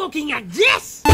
looking at this!